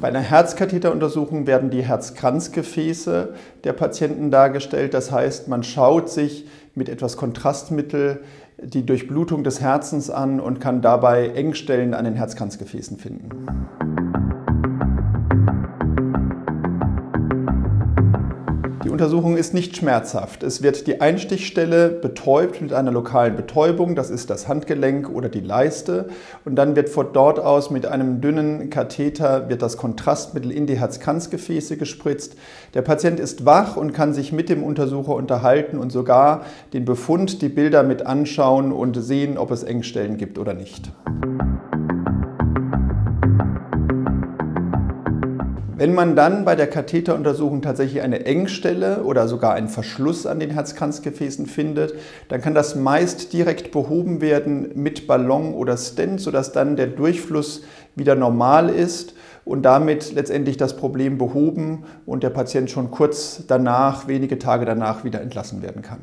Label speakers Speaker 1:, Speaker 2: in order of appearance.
Speaker 1: Bei einer Herzkatheteruntersuchung werden die Herzkranzgefäße der Patienten dargestellt. Das heißt, man schaut sich mit etwas Kontrastmittel die Durchblutung des Herzens an und kann dabei Engstellen an den Herzkranzgefäßen finden. Die Untersuchung ist nicht schmerzhaft. Es wird die Einstichstelle betäubt mit einer lokalen Betäubung, das ist das Handgelenk oder die Leiste. Und dann wird von dort aus mit einem dünnen Katheter wird das Kontrastmittel in die Herzkranzgefäße gespritzt. Der Patient ist wach und kann sich mit dem Untersucher unterhalten und sogar den Befund, die Bilder mit anschauen und sehen, ob es Engstellen gibt oder nicht. Wenn man dann bei der Katheteruntersuchung tatsächlich eine Engstelle oder sogar einen Verschluss an den Herzkranzgefäßen findet, dann kann das meist direkt behoben werden mit Ballon oder Stent, sodass dann der Durchfluss wieder normal ist und damit letztendlich das Problem behoben und der Patient schon kurz danach, wenige Tage danach wieder entlassen werden kann.